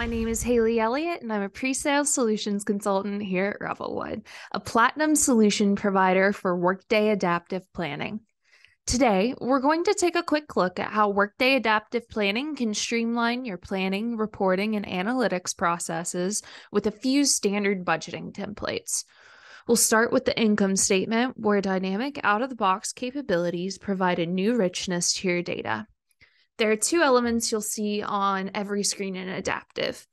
My name is Haley Elliot, and I'm a pre sales solutions consultant here at Revelwood, a platinum solution provider for Workday Adaptive Planning. Today, we're going to take a quick look at how Workday Adaptive Planning can streamline your planning, reporting, and analytics processes with a few standard budgeting templates. We'll start with the income statement, where dynamic out of the box capabilities provide a new richness to your data. There are two elements you'll see on every screen in Adaptive.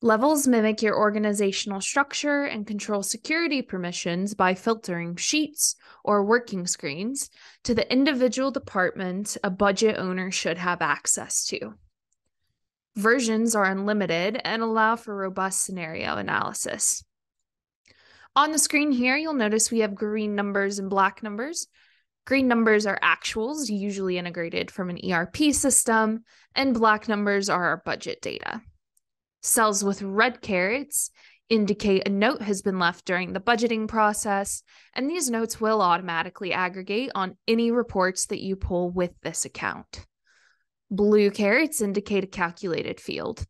Levels mimic your organizational structure and control security permissions by filtering sheets or working screens to the individual department a budget owner should have access to. Versions are unlimited and allow for robust scenario analysis. On the screen here, you'll notice we have green numbers and black numbers. Green numbers are actuals, usually integrated from an ERP system, and black numbers are our budget data. Cells with red carets indicate a note has been left during the budgeting process, and these notes will automatically aggregate on any reports that you pull with this account. Blue carets indicate a calculated field.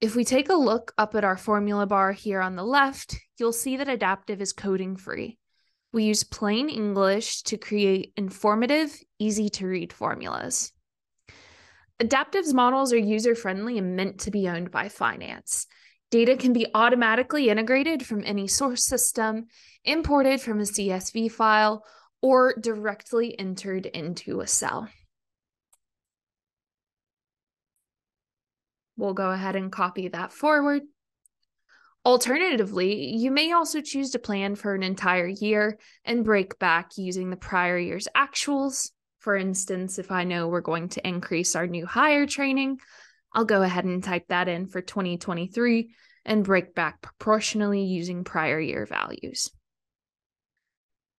If we take a look up at our formula bar here on the left, you'll see that Adaptive is coding free. We use plain English to create informative, easy to read formulas. Adaptive's models are user friendly and meant to be owned by finance. Data can be automatically integrated from any source system, imported from a CSV file, or directly entered into a cell. We'll go ahead and copy that forward. Alternatively, you may also choose to plan for an entire year and break back using the prior year's actuals. For instance, if I know we're going to increase our new hire training, I'll go ahead and type that in for 2023 and break back proportionally using prior year values.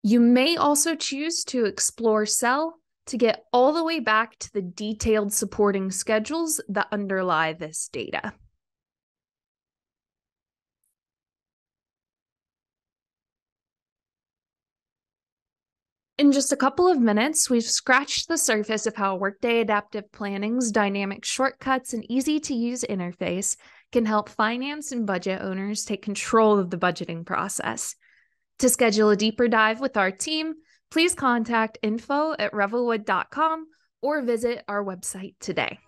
You may also choose to explore Cell to get all the way back to the detailed supporting schedules that underlie this data. In just a couple of minutes, we've scratched the surface of how Workday Adaptive Planning's dynamic shortcuts and easy to use interface can help finance and budget owners take control of the budgeting process. To schedule a deeper dive with our team, please contact info at revelwood.com or visit our website today.